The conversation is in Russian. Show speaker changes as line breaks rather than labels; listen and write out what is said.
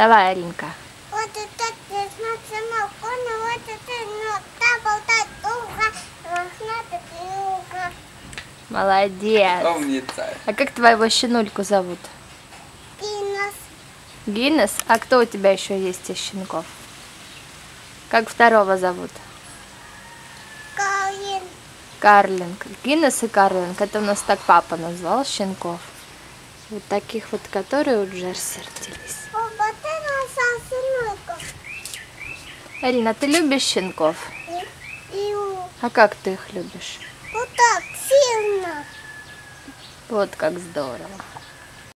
Давай, Аринка.
Вот это ты смотри, коня, вот это, ну, та болтать долго, надо долго.
Молодец.
Умница.
А как твоего щенульку зовут?
Пинос,
Гиннес? А кто у тебя еще есть из щенков? Как второго зовут?
Калин,
Карлинг. Гиннес и Карлинг. Это у нас так папа назвал щенков. Вот таких вот, которые у Джерси родились. Арина, ты любишь щенков? А как ты их любишь?
вот так сильно.
Вот как здорово.